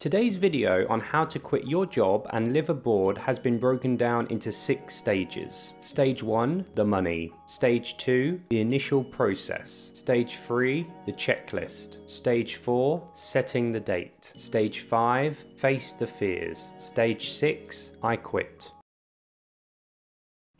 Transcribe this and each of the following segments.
Today's video on how to quit your job and live abroad has been broken down into six stages. Stage 1, the money. Stage 2, the initial process. Stage 3, the checklist. Stage 4, setting the date. Stage 5, face the fears. Stage 6, I quit.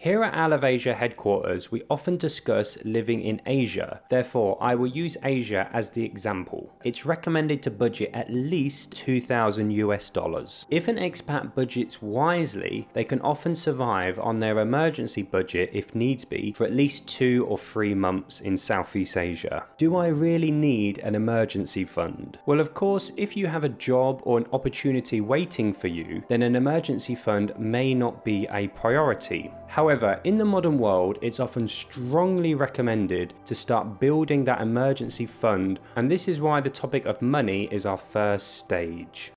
Here at Owl of Asia headquarters, we often discuss living in Asia. Therefore, I will use Asia as the example. It's recommended to budget at least 2000 US dollars. If an expat budgets wisely, they can often survive on their emergency budget if needs be for at least 2 or 3 months in Southeast Asia. Do I really need an emergency fund? Well, of course, if you have a job or an opportunity waiting for you, then an emergency fund may not be a priority. However, However, in the modern world, it's often strongly recommended to start building that emergency fund, and this is why the topic of money is our first stage.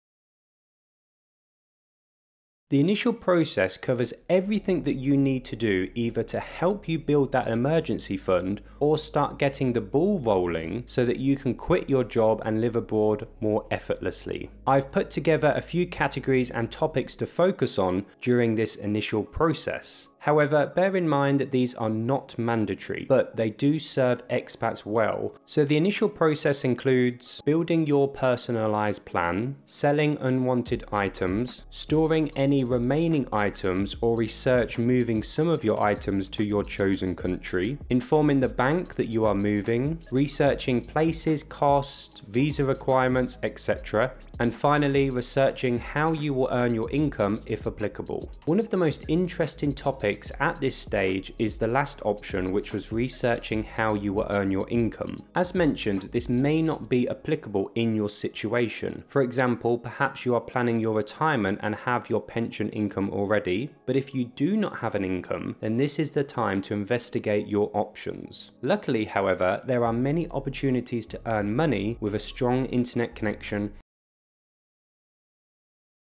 The initial process covers everything that you need to do either to help you build that emergency fund or start getting the ball rolling so that you can quit your job and live abroad more effortlessly. I've put together a few categories and topics to focus on during this initial process. However, bear in mind that these are not mandatory, but they do serve expats well. So the initial process includes building your personalized plan, selling unwanted items, storing any remaining items or research moving some of your items to your chosen country, informing the bank that you are moving, researching places, costs, visa requirements, etc. And finally, researching how you will earn your income if applicable. One of the most interesting topics topics at this stage is the last option which was researching how you will earn your income. As mentioned, this may not be applicable in your situation. For example, perhaps you are planning your retirement and have your pension income already, but if you do not have an income, then this is the time to investigate your options. Luckily, however, there are many opportunities to earn money with a strong internet connection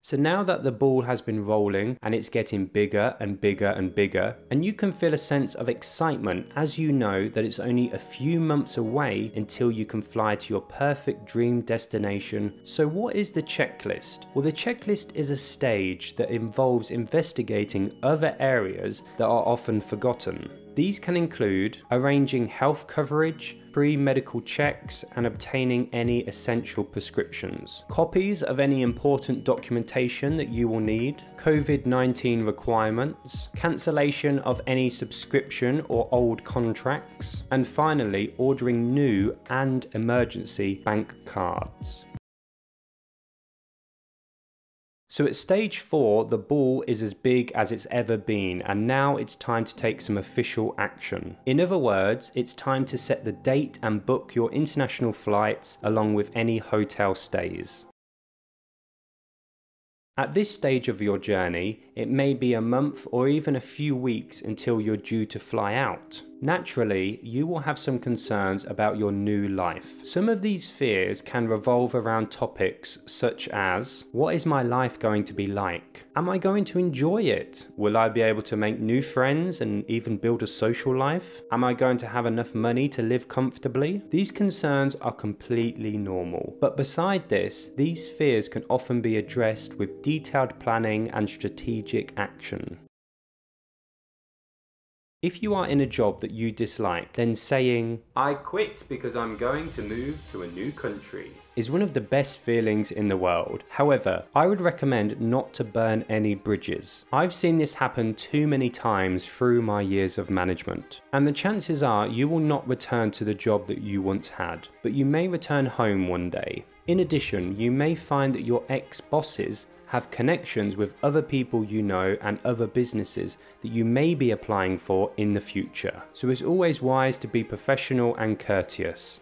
so now that the ball has been rolling and it's getting bigger and bigger and bigger, and you can feel a sense of excitement as you know that it's only a few months away until you can fly to your perfect dream destination. So what is the checklist? Well, the checklist is a stage that involves investigating other areas that are often forgotten. These can include arranging health coverage, free medical checks, and obtaining any essential prescriptions, copies of any important documentation that you will need, COVID 19 requirements, cancellation of any subscription or old contracts, and finally, ordering new and emergency bank cards. So at stage four, the ball is as big as it's ever been, and now it's time to take some official action. In other words, it's time to set the date and book your international flights along with any hotel stays. At this stage of your journey, it may be a month or even a few weeks until you're due to fly out. Naturally, you will have some concerns about your new life. Some of these fears can revolve around topics such as What is my life going to be like? Am I going to enjoy it? Will I be able to make new friends and even build a social life? Am I going to have enough money to live comfortably? These concerns are completely normal. But beside this, these fears can often be addressed with detailed planning and strategic action. If you are in a job that you dislike, then saying, I quit because I'm going to move to a new country, is one of the best feelings in the world. However, I would recommend not to burn any bridges. I've seen this happen too many times through my years of management. And the chances are you will not return to the job that you once had, but you may return home one day. In addition, you may find that your ex-bosses have connections with other people you know and other businesses that you may be applying for in the future. So it's always wise to be professional and courteous.